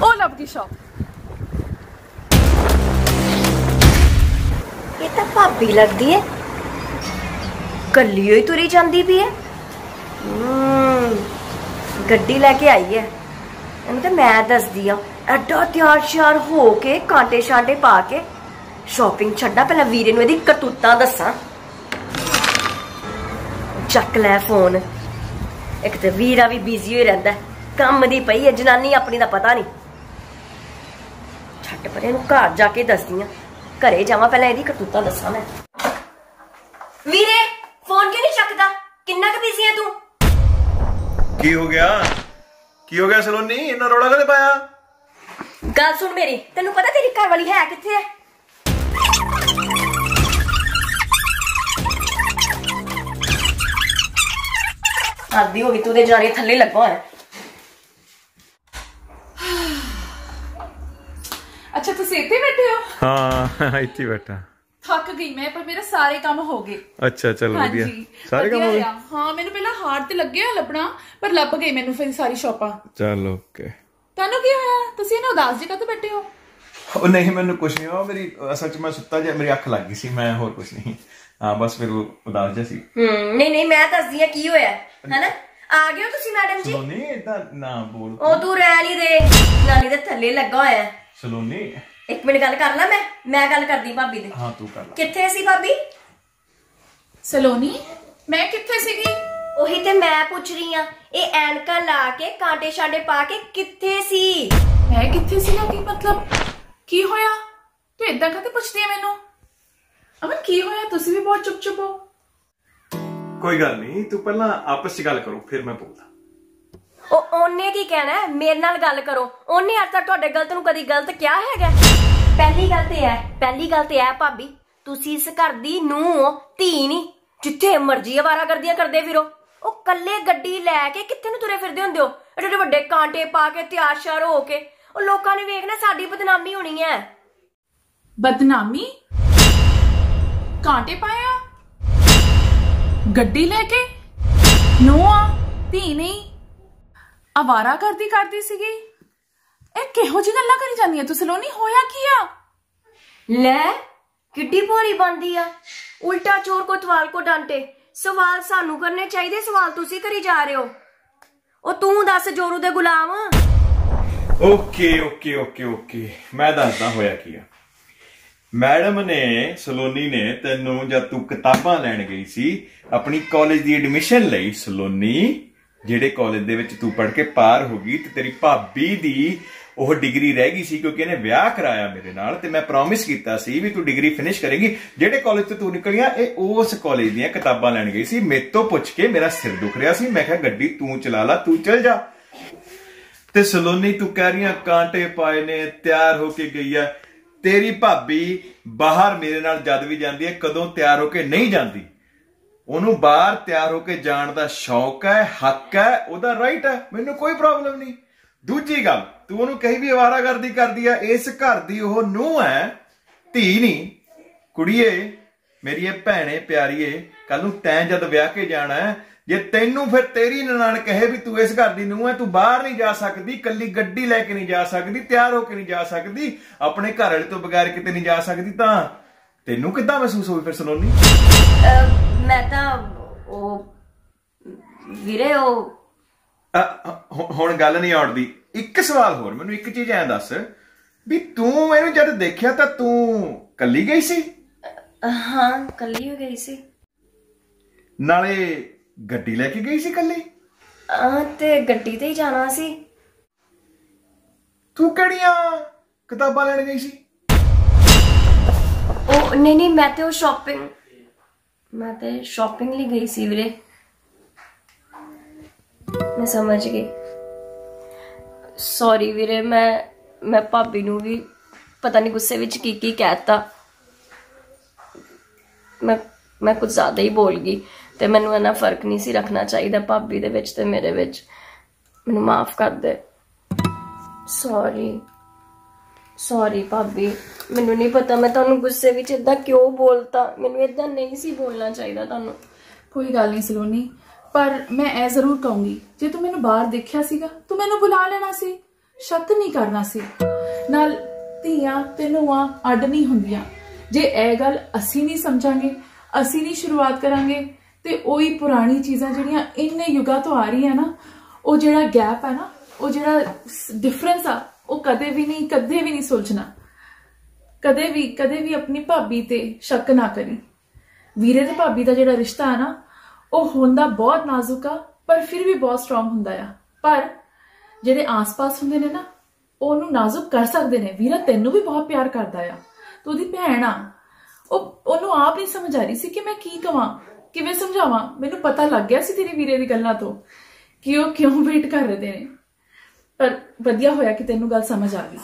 ਉਹ ਲੱਭਦੀ ਸ਼ਾਪ ਇਹ ਤਾਂ ਭਾਬੀ ਲੱਗਦੀ ਹੈ ਕੱਲੀ ਹੋਈ ਤੁਰੀ ਜਾਂਦੀ ਵੀ ਹੈ ਗੱਡੀ ਲੈ ਕੇ ਆਈ ਏ ਇਹਨੂੰ ਤਾਂ ਮੈਂ ਦੱਸਦੀ ਆ ਐਡਾ ਤਿਆਰ ਸ਼ਿਆਰ ਹੋ ਕੇ ਕਾਂਟੇ ਸ਼ਾਂਟੇ ਪਾ ਕੇ ਸ਼ਾਪਿੰਗ ਛੱਡਾਂ ਪਹਿਲਾਂ ਵੀਰੇ ਨੂੰ ਇਹਦੀ ਕਰਤੂਤਾਂ ਦੱਸਾਂ ਚੱਕ ਲੈ ਫੋਨ ਇੱਕ ਤੇ ਵੀਰਾ ਵੀ ਬਿਜ਼ੀ ਹੋਈ ਰਹਿੰਦਾ। ਕੰਮ ਦੀ ਪਈ ਹੈ ਜਨਾਨੀ ਆਪਣੀ ਦਾ ਪਤਾ ਨਹੀਂ। ਛੱਡ ਪਰੇ ਨੂੰ ਘਰ ਜਾ ਕੇ ਦੱਸਦੀ ਆ ਘਰੇ ਜਾਵਾਂ ਪਹਿਲਾਂ ਇਹਦੀ ਕਰਤੂਤਾਂ ਦੱਸਾਂ ਮੈਂ। ਵੀਰੇ ਫੋਨ ਕਿਉਂ ਨਹੀਂ ਚੱਕਦਾ? ਕਿੰਨਾ ਕੁ ਬਿਜ਼ੀ ਹੈ ਤੂੰ? ਕੀ ਹੋ ਗਿਆ? ਕੀ ਹੋ ਗਿਆ ਸਲੋਨੀ? ਇੰਨਾ ਰੌਲਾ ਕਦੇ ਪਾਇਆ? ਗੱਲ ਸੁਣ ਮੇਰੀ ਤੈਨੂੰ ਪਤਾ ਤੇਰੀ ਘਰ ਵਾਲੀ ਹੈ ਕਿੱਥੇ ਹੈ? ਆਦੀ ਹੋ ਗਈ ਤੂੰ ਤੇ ਜਾਰੇ ਥੱਲੇ ਲੱਗਾ ਹੋਇਆ। ਅੱਛਾ ਤੁਸੀਂ ਇੱਥੇ ਬੈਠੇ ਹੋ? ਹਾਂ ਇੱਥੇ ਬੈਠਾ। ਥੱਕ ਗਈ ਮੈਂ ਪਰ ਮੇਰੇ ਸਾਰੇ ਕੰਮ ਹੋ ਗਏ। ਅੱਛਾ ਚੱਲ ਵਧੀਆ। ਸਾਰੇ ਕੰਮ ਹੋ ਗਏ। ਹਾਂ ਮੈਨੂੰ ਪਹਿਲਾਂ ਹਾਰ ਤੇ ਲੱਗਿਆ ਲੱਭਣਾ ਪਰ ਲੱਭ ਗਈ ਮੈਨੂੰ ਫਿਰ ਸਾਰੀ ਸ਼ਾਪਾਂ। ਚੱਲ ਓਕੇ ਤੁਹਾਨੂੰ ਕੀ ਹੋਇਆ? ਤੁਸੀਂ ਇਹਨਾਂ ਉਦਾਸ ਜੀ ਕਦੋਂ ਬੈਠੇ ਹੋ? ਉਹ ਨਹੀਂ ਮੈਨੂੰ ਕੁਛ ਨਹੀਂ ਉਹ ਮੇਰੀ ਅਸਲ 'ਚ ਮੈਂ ਸੁੱਤਾ ਜਿਹਾ ਮੇਰੀ ਅੱਖ ਲੱਗ ਗਈ ਸੀ ਮੈਂ ਹੋਰ ਕੁਛ ਨਹੀਂ। ਹਾਂ ਬਸ ਫਿਰ ਉਹ ਉਦਾਸ ਜਿਹਾ ਸੀ। ਹੂੰ ਨਹੀਂ ਨਹੀਂ ਮੈਂ ਦੱਸਦੀ ਆ ਕੀ ਹੋਇਆ ਹੈਨਾ? ਆ ਗਏ ਹੋ ਤੁਸੀਂ ਮੈਡਮ ਜੀ? ਸਲੋਨੀ ਇਦਾਂ ਨਾ ਬੋਲ। ਉਹ ਤੂੰ ਰਹਿ ਨਹੀਂ ਦੇ ਨਾਨੀ ਦੇ ਥੱਲੇ ਲੱਗਾ ਹੋਇਆ। ਹੈ। ਸਲੋਨੀ। ਇੱਕ ਮਿੰਟ ਗੱਲ ਕਰ ਲੈ ਮੈਂ ਮੈਂ ਗੱਲ ਕਰਦੀ ਭਾਬੀ ਦੇ। ਹਾਂ ਤੂੰ ਕਰ ਲੈ। ਕਿੱਥੇ ਸੀ ਭਾਬੀ? ਸਲੋਨੀ ਮੈਂ ਕਿੱਥੇ ਸੀਗੀ? ਉਹੀ ਤੇ ਮੈਂ ਪੁੱਛ ਰਹੀ ਆ ਇਹ ਐਨਕਾਂ ਲਾ ਕੇ ਕਾਂਟੇ ਛਾਂਟੇ ਪਾ ਕੇ ਕਿੱਥੇ ਸੀ? ਮੈਂ ਕਿੱਥੇ ਸੀਗਾ? ਕੀ ਮਤਲਬ? ਕੀ ਹੋਇਆ? ਤੂੰ ਇਦਾਂ ਕਦੇ ਪੁੱਛਦੀ ਹੈ ਮੈਨੂੰ? ਅਮਨ ਕੀ ਹੋਇਆ? ਤੁਸੀਂ ਵੀ ਬਹੁਤ ਚੁੱਪ ਚੁੱਪ ਹੋ ਕੋਈ ਗੱਲ ਨਹੀਂ ਤੂੰ ਪਹਿਲਾਂ ਆਪਸ 'ਚ ਗੱਲ ਕਰੋ ਫਿਰ ਮੈਂ ਬੋਲਦਾ। ਉਹ ਉਹਨੇ ਕੀ ਕਹਿਣਾ ਹੈ? ਮੇਰੇ ਨਾਲ ਗੱਲ ਕਰੋ। ਉਹਨੇ ਅੱਜ ਤੱਕ ਤੁਹਾਡੇ ਗਲਤ ਨੂੰ ਕਦੀ ਗਲਤ ਕਿਹਾ ਹੈਗਾ? ਪਹਿਲੀ ਗੱਲ ਤੇ ਹੈ ਪਹਿਲੀ ਗੱਲ ਤੇ ਹੈ ਭਾਬੀ ਤੁਸੀਂ ਇਸ ਘਰ ਦੀ ਨੂੰਹ ਹੋ ਧੀ ਨਹੀਂ। ਜਿੱਥੇ ਮਰਜ਼ੀ ਆਵਾਰਾ ਕਰਦੀਆਂ ਕਰਦੇ ਫਿਰੋ। ਉਹ ਕੱਲੇ ਗੱਡੀ ਲੈ ਕੇ ਕਿੱਥੇ ਨੂੰ ਤੁਰੇ ਫਿਰਦੇ ਹੁੰਦੇ ਹੋ? ਏਡੇ ਏਡੇ ਵੱਡੇ ਕਾਂਟੇ ਪਾ ਕੇ ਤਿਆਰ ਸ਼ਿਆਰ ਹੋ ਕੇ। ਉਹ ਲੋਕਾਂ ਨੇ ਵੇਖਣਾ ਸਾਡੀ ਬਦਨਾਮੀ ਹੋਣੀ ਹੈ ਬਦਨਾਮੀ? ਕਾਂਟੇ ਪਾਇਆ ਗੱਡੀ ਲੈ ਕੇ? ਨੂਆ ਧੀ ਨਹੀਂ। ਆਵਾਰਾ ਕਰਦੀ ਕਰਦੀ ਸੀਗੀ। ਇਹ ਕਿਹੋ ਜਿਹੀ ਗੱਲਾਂ ਕਰੀ ਜਾਂਦੀਆਂ ਤੁਸੀਂ ਲੋਨੀ ਹੋਇਆ ਕੀ ਆ? ਲੈ ਕਿੱਡੀ ਭੋਲੀ ਬੰਦੀ ਆ। ਉਲਟਾ ਚੋਰ ਕੋ ਤਵਾਲ ਕੋ ਡਾਂਟੇ। ਸਵਾਲ ਸਾਨੂੰ ਕਰਨੇ ਚਾਹੀਦੇ ਸਵਾਲ ਤੁਸੀਂ ਕਰੀ ਜਾ ਰਹੇ ਹੋ। ਉਹ ਤੂੰ ਦੱਸ ਜੋਰੂ ਦੇ ਗੁਲਾਮ। Okay okay okay okay. ਮੈਂ ਦੱਸਦਾ ਹੋਇਆ ਕੀ ਆ। ਮੈਡਮ ਨੇ, ਸਲੋਨੀ ਨੇ ਤੈਨੂੰ ਜਦ ਤੂੰ ਕਿਤਾਬਾਂ ਲੈਣ ਗਈ ਸੀ, ਆਪਣੀ ਕਾਲਜ ਦੀ ਐਡਮਿਸ਼ਨ ਲਈ, ਸਲੋਨੀ, ਜਿਹੜੇ ਕਾਲਜ ਦੇ ਵਿੱਚ ਤੂੰ ਪੜ੍ਹ ਕੇ ਪਾਰ ਹੋ ਗਈ, ਤੇ ਤੇਰੀ ਭਾਬੀ ਦੀ ਉਹ ਡਿਗਰੀ ਰਹਿ ਗਈ ਸੀ ਕਿਉਂਕਿ ਇਹਨੇ ਵਿਆਹ ਕਰਾਇਆ ਮੇਰੇ ਨਾਲ, ਤੇ ਮੈਂ ਪ੍ਰੋਮਿਸ ਕੀਤਾ ਸੀ ਵੀ ਤੂੰ ਡਿਗਰੀ ਫਿਨਿਸ਼ ਕਰੇਗੀ। ਜਿਹੜੇ ਕਾਲਜ ਤੋਂ ਤੂੰ ਨਿਕਲੀਆਂ, ਇਹ ਉਸ ਕਾਲਜ ਦੀਆਂ ਕਿਤਾਬਾਂ ਲੈਣ ਗਈ ਸੀ। ਮੇਰੇ ਤੋਂ ਪੁੱਛ ਕੇ ਮੇਰਾ ਸਿਰ ਦੁਖ ਰਿਹਾ ਸੀ। ਮੈਂ ਕਿਹਾ, ਗੱਡੀ ਤੂੰ ਚਲਾ ਲਾ, ਤੂੰ ਚੱਲ ਜਾ। ਤੇ ਸਲੋਨੀ, ਤੂੰ ਕਹਿ ਰਹੀਆਂ ਕਾਂਟੇ ਪਾਏ ਨੇ, ਤਿਆਰ ਹੋ ਕੇ ਗਈ ਆ ਤੇਰੀ ਭਾਬੀ ਬਾਹਰ ਮੇਰੇ ਨਾਲ ਜਦ ਵੀ ਜਾਂਦੀ ਹੈ ਕਦੋਂ ਤਿਆਰ ਹੋ ਕੇ ਨਹੀਂ ਜਾਂਦੀ। ਉਹਨੂੰ ਬਾਹਰ ਤਿਆਰ ਹੋ ਕੇ ਜਾਣ ਦਾ ਸ਼ੌਕ ਹੈ ਹੱਕ ਹੈ ਉਹਦਾ ਰਾਈਟ ਹੈ ਮੈਨੂੰ ਕੋਈ ਪ੍ਰੋਬਲਮ ਨਹੀਂ। ਦੂਜੀ ਗੱਲ, ਤੂੰ ਉਹਨੂੰ ਕਹੀ ਵੀ ਆਵਾਰਾਗਰਦੀ ਕਰਦੀ ਆ ਇਸ ਘਰ ਦੀ ਉਹ ਨੂੰਹ ਹੈ ਧੀ ਨਹੀਂ। ਕੁੜੀਏ ਮੇਰੀ ਇਹ ਭੈਣੇ ਪਿਆਰੀਏ ਕੱਲ ਨੂੰ ਤੈਂ ਜਦ ਵਿਆਹ ਕੇ ਜਾਣਾ ਜੇ ਤੈਨੂੰ ਫਿਰ ਤੇਰੀ ਨਨਾਣ ਕਹੇ ਵੀ ਤੂੰ ਇਸ ਘਰ ਦੀ ਨੂੰਹ ਹੈ ਤੂੰ ਬਾਹਰ ਨਹੀਂ ਜਾ ਸਕਦੀ ਕੱਲੀ ਗੱਡੀ ਲੈ ਕੇ ਨਹੀਂ ਜਾ ਸਕਦੀ ਤਿਆਰ ਹੋ ਕੇ ਨਹੀਂ ਜਾ ਸਕਦੀ ਆਪਣੇ ਘਰ ਵਾਲੇ ਤੋਂ ਬਗੈਰ ਕਿਤੇ ਨਹੀਂ ਜਾ ਸਕਦੀ ਤਾਂ ਤੈਨੂੰ ਕਿੱਦਾਂ ਮਹਿਸੂਸ ਹੋਈ ਫਿਰ ਸਲੋਨੀ? ਮੈਂ ਤਾਂ ਉਹ ਵੀਰੇ ਉਹ ਹੁਣ ਗੱਲ ਨਹੀਂ ਆਉਣਦੀ ਇੱਕ ਸਵਾਲ ਹੋਰ ਮੈਨੂੰ ਇੱਕ ਚੀਜ਼ ਐਂ ਦੱਸ ਵੀ ਤੂੰ ਇਹਨੂੰ ਜਦ ਦੇਖਿਆ ਤਾਂ ਤੂੰ ਕੱਲੀ ਗਈ ਸੀ? ਹਾਂ ਕੱਲੀ ਹੋ ਗਈ ਸੀ। ਨਾਲੇ ਗੱਡੀ ਲੈ ਕੇ ਗਈ ਸੀ ਕੱਲੀ? ਆ ਤੇ ਗੱਡੀ ਤੇ ਹੀ ਜਾਣਾ ਸੀ। ਤੂੰ ਕਿਹੜੀਆਂ ਕਿਤਾਬਾਂ ਲੈਣ ਗਈ ਸੀ? ਉਹ ਨਹੀਂ ਨਹੀਂ ਮੈਂ ਤੇ ਉਹ ਸ਼ਾਪਿੰਗ ਮੈਂ ਤੇ ਸ਼ਾਪਿੰਗ ਲਈ ਗਈ ਸੀ ਵੀਰੇ। ਮੈਂ ਸਮਝ ਗਈ। ਸੌਰੀ ਵੀਰੇ ਮੈਂ ਮੈਂ ਭਾਬੀ ਨੂੰ ਵੀ ਪਤਾ ਨਹੀਂ ਗੁੱਸੇ ਵਿੱਚ ਕੀ ਕੀ ਕਹਿਤਾ। ਮੈਂ ਮੈਂ ਕੁਝ ਜ਼ਿਆਦਾ ਹੀ ਬੋਲ ਗਈ ਤੇ ਮੈਨੂੰ ਇਹਨਾਂ ਫ਼ਰਕ ਨਹੀਂ ਸੀ ਰੱਖਣਾ ਚਾਹੀਦਾ ਭਾਬੀ ਦੇ ਵਿੱਚ ਤੇ ਮੇਰੇ ਵਿੱਚ। ਮੈਨੂੰ ਮਾਫ ਕਰ ਦੇ। ਸੌਰੀ ਸੌਰੀ ਭਾਬੀ। ਮੈਨੂੰ ਨਹੀਂ ਪਤਾ, ਮੈਂ ਤੁਹਾਨੂੰ ਗੁੱਸੇ ਵਿੱਚ ਇਦਾਂ ਕਿਉਂ ਬੋਲਤਾ? ਮੈਨੂੰ ਇਦਾਂ ਨਹੀਂ ਸੀ ਬੋਲਣਾ ਚਾਹੀਦਾ ਤੁਹਾਨੂੰ। ਕੋਈ ਗੱਲ ਨਹੀਂ ਸਲੋਨੀ ਪਰ ਮੈਂ ਇਹ ਜ਼ਰੂਰ ਕਹੂੰਗੀ, ਜੇ ਤੂੰ ਮੈਨੂੰ ਬਾਹਰ ਦੇਖਿਆ ਸੀਗਾ, ਤੂੰ ਮੈਨੂੰ ਬੁਲਾ ਲੈਣਾ ਸੀ। ਸ਼ੱਕ ਨਹੀਂ ਕਰਨਾ ਸੀ। ਨਾਲ ਧੀਆਂ ਤੇ ਨੂੰਹਾਂ ਅੱਡ ਨਹੀਂ ਹੁੰਦੀਆਂ। ਜੇ ਇਹ ਗੱਲ ਅਸੀਂ ਨਹੀਂ ਸਮਝਾਂਗੇ, ਅਸੀਂ ਨਹੀਂ ਸ਼ੁਰੂਆਤ ਕਰਾਂਗੇ, ਤੇ ਉਹੀ ਪੁਰਾਣੀ ਚੀਜ਼ਾਂ ਜਿਹੜੀਆਂ ਇੰਨੇ ਯੁੱਗਾਂ ਤੋਂ ਆ ਰਹੀਆਂ ਨਾ, ਉਹ ਜਿਹੜਾ ਗੈਪ ਹੈ ਨਾ, ਉਹ ਜਿਹੜਾ ਡਿਫਰੈਂਸ ਆ, ਉਹ ਕਦੇ ਵੀ ਨਹੀਂ, ਕਦੇ ਵੀ ਨਹੀਂ ਸੋਚਣਾ। ਕਦੇ ਵੀ ਕਦੇ ਵੀ ਆਪਣੀ ਭਾਬੀ ਤੇ ਸ਼ੱਕ ਨਾ ਕਰੀ। ਵੀਰੇ ਤੇ ਭਾਬੀ ਦਾ ਜਿਹੜਾ ਰਿਸ਼ਤਾ ਹੈ ਨਾ, ਉਹ ਹੁੰਦਾ ਬਹੁਤ ਨਾਜ਼ੁਕ ਆ, ਪਰ ਫਿਰ ਵੀ ਬਹੁਤ ਸਟਰੋਂਗ ਹੁੰਦਾ ਆ। ਪਰ ਜਿਹੜੇ ਆਸ-ਪਾਸ ਹੁੰਦੇ ਨੇ ਨਾ ਉਹ ਉਹਨੂੰ ਨਾਜ਼ੁਕ ਕਰ ਸਕਦੇ ਨੇ। ਵੀਰਾ ਤੈਨੂੰ ਵੀ ਬਹੁਤ ਪਿਆਰ ਕਰਦਾ ਆ। ਤੂੰ ਉਹਦੀ ਭੈਣ ਆ। ਉਹ ਉਹਨੂੰ ਆਪ ਨਹੀਂ ਸਮਝ ਆ ਰਹੀ ਸੀ ਕਿ ਮੈਂ ਕੀ ਕਵਾਂ ਕਿਵੇਂ ਸਮਝਾਵਾਂ। ਮੈਨੂੰ ਪਤਾ ਲੱਗ ਗਿਆ ਸੀ ਤੇਰੇ ਵੀਰੇ ਦੀ ਗੱਲਾਂ ਤੋਂ ਕਿ ਉਹ ਕਿਉਂ ਵੇਟ ਕਰ ਰਹੇ ਨੇ ਪਰ ਵਧੀਆ ਹੋਇਆ ਕਿ ਤੈਨੂੰ ਗੱਲ ਸਮਝ ਆ ਗਈ।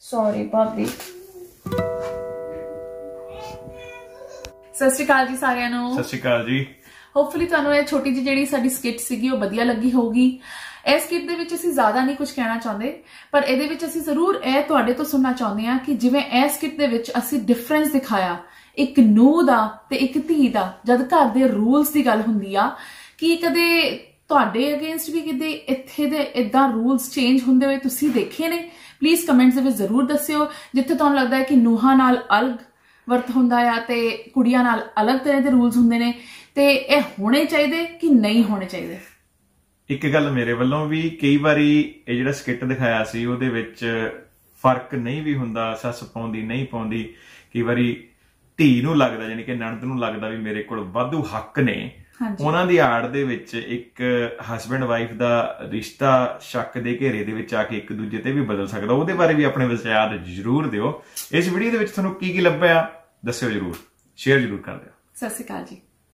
ਸੌਰੀ ਭਾਬੀ। ਸਤਿ ਸ਼੍ਰੀ ਅਕਾਲ ਜੀ ਸਾਰਿਆਂ ਨੂੰ। ਸਤਿ ਸ਼੍ਰੀ ਅਕਾਲ ਜੀ। ਹੋਪਫੁਲੀ ਤੁਹਾਨੂੰ ਇਹ ਛੋਟੀ ਜਿਹੀ ਜਿਹੜੀ ਸਾਡੀ ਸਕਿੱਟ ਸੀਗੀ ਉਹ ਵਧੀਆ ਲੱਗੀ ਹੋਊਗੀ। ਇਸ ਸਕਿੱਟ ਦੇ ਵਿੱਚ ਅਸੀਂ ਜ਼ਿਆਦਾ ਨਹੀਂ ਕੁਝ ਕਹਿਣਾ ਚਾਹੁੰਦੇ, ਪਰ ਇਹਦੇ ਵਿੱਚ ਅਸੀਂ ਜ਼ਰੂਰ ਇਹ ਤੁਹਾਡੇ ਤੋਂ ਸੁਣਨਾ ਚਾਹੁੰਦੇ ਹਾਂ ਕਿ ਜਿਵੇਂ ਇਸ ਸਕਿੱਟ ਦੇ ਵਿੱਚ ਅਸੀਂ ਡਿਫਰੈਂਸ ਦਿਖਾਇਆ, ਇੱਕ ਨੂੰਹ ਦਾ ਤੇ ਇੱਕ ਧੀ ਦਾ, ਜਦ ਘਰ ਦੇ ਰੂਲਸ ਦੀ ਗੱਲ ਹੁੰਦੀ ਆ, ਕਿ ਕਦੇ ਤੁਹਾਡੇ ਅਗੇਂਸਟ ਵੀ ਕਿਤੇ ਇੱਥੇ ਦੇ ਇਦਾਂ ਰੂਲਸ ਚੇਂਜ ਹੁੰਦੇ ਹੋਏ ਤੁਸੀਂ ਦੇਖੇ ਨੇ? ਪਲੀਜ਼ ਕਮੈਂਟਸ ਦੇ ਵਿੱਚ ਜ਼ਰੂਰ ਦੱਸਿਓ, ਜਿੱਥੇ ਤੁਹਾਨੂੰ ਲੱਗਦਾ ਹੈ ਕਿ ਨੂੰਹਾਂ ਨਾਲ ਅਲੱਗ ਵਰਤ ਹੁੰਦਾ ਆ ਤੇ ਕੁੜੀਆਂ ਨਾਲ ਅਲੱਗ ਤਰ੍ਹਾਂ ਦੇ ਰੂਲਸ ਹੁੰਦੇ ਨੇ, ਤੇ ਇਹ ਹੋਣੇ ਚਾਹੀਦੇ ਕਿ ਨਹੀਂ ਹੋਣੇ ਚਾਹੀਦੇ? ਇੱਕ ਗੱਲ ਮੇਰੇ ਵੱਲੋਂ ਵੀ ਕਈ ਵਾਰੀ ਇਹ ਜਿਹੜਾ ਸਕਿੱਟ ਦਿਖਾਇਆ ਸੀ ਉਹਦੇ ਵਿੱਚ ਫ਼ਰਕ ਨਹੀਂ ਵੀ ਹੁੰਦਾ ਸੱਸ ਪਾਉਂਦੀ ਨਹੀਂ ਪਾਉਂਦੀ। ਕਈ ਵਾਰੀ ਧੀ ਨੂੰ ਲੱਗਦਾ ਯਾਨੀ ਕਿ ਨਣਦ ਨੂੰ ਲੱਗਦਾ ਵੀ ਮੇਰੇ ਕੋਲ ਵਾਧੂ ਹੱਕ ਨੇ। ਉਹਨਾਂ ਦੀ ਆੜ ਦੇ ਵਿੱਚ ਇੱਕ ਹਸਬੰਡ ਵਾਈਫ ਦਾ ਰਿਸ਼ਤਾ ਸ਼ੱਕ ਦੇ ਘੇਰੇ ਦੇ ਵਿੱਚ ਆ ਕੇ ਇੱਕ ਦੂਜੇ ਤੇ ਵੀ ਬਦਲ ਸਕਦਾ। ਉਹਦੇ ਬਾਰੇ ਵੀ ਆਪਣੇ ਵਿਚਾਰ ਜ਼ਰੂਰ ਦਿਓ। ਇਸ ਵੀਡੀਓ ਦੇ ਵਿੱਚ ਤੁਹਾਨੂੰ ਕੀ ਕੀ ਲੱਭਿਆ ਦੱਸਿਓ ਜ਼ਰੂਰ। ਸ਼ੇਅਰ ਜ਼ਰੂਰ ਕਰ ਦਿਓ। ਸਤਿ ਸ਼੍ਰੀ ਅਕਾਲ ਜੀ।